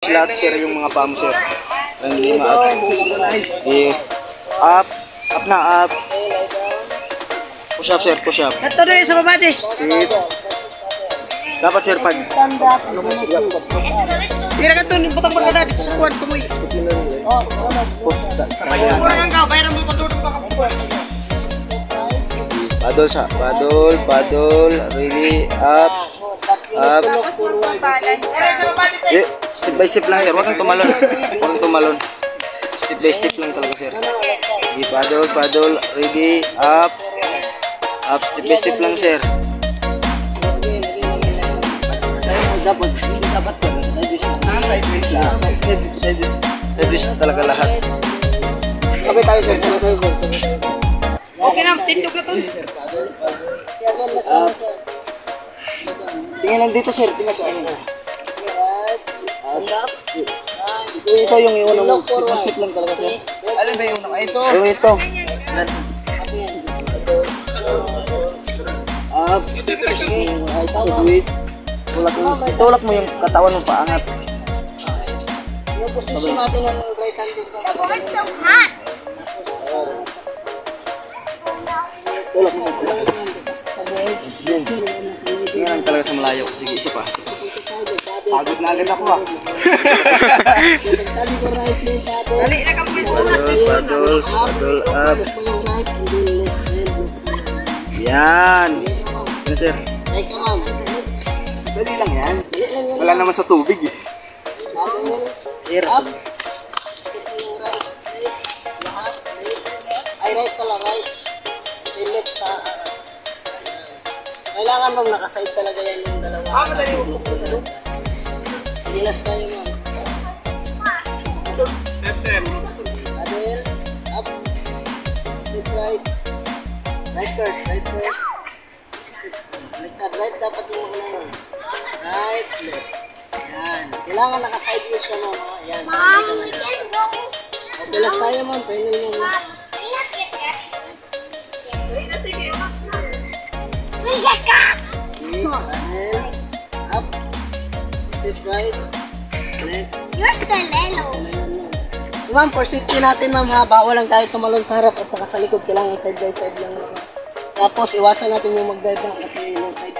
Lahat sir yung mga palm sir. Ang lima up. Eh, up. Up na up. Push up sir, push up. Ito na sa baba. Step. Dapat sir pag na ka ito, butang barkada dito sa kuwan, kumoy. push. Kurang ang ka, bayaran mo patulog pa ka po. Padol sa padol, padol, really up. Up. Eh, step by step lang sir, huwag kang tumalon. Huwag kang tumalon. Step by step lang talaga sir. Di padol, padol, ready, up. Up, step by step lang sir. Dapat, dapat ko. Service talaga lahat. Sabay tayo, sir. Sabay tayo, sir. Okay na, tindog na to. Tingnan lang dito sir, tingnan sa ano. Stand up. Ito, ito yung iuna mo. Step lang talaga sir. Alin ba yung naka ito? Yung ito. Up. Squeeze. Tulak mo, tulak mo yung katawan mo paangat. Yung position natin ng right hand dito. Tulak mo. Yun. Tingnan lang talaga sa malayo. Sige, isa pa. Pagod na agad ako ah. Dali na ka po ito. Paddle, paddle, up. Mo. Yan. Yan sir. Right ka, ma'am. Dali lang yan. Dali lang yan. Wala naman sa tubig eh. Paddle. Here. Up. Step mo yung right. Left. Lahat. Left. Ay, right pala, right. Left sa... Kailangan ma'am, nakaside talaga yan yung dalawa. Ah, madali mo po sa loop. Nilas tayo ma'am. Step sir. Paddle. Up. Step right. Right first, right first. Step. Baliktad. Right dapat yung una ma'am. Right, left. Yan. Kailangan naka-sideways siya ma'am. ha? Yan. Okay, last tayo ma'am. Final ma'am. Paddle. Up. Step right. Left. So ma'am, for safety natin ma'am ha, bawal lang tayo tumalon sa harap at saka sa likod. Kailangan side by side lang. Tapos iwasan natin yung mag-dive lang kasi yung side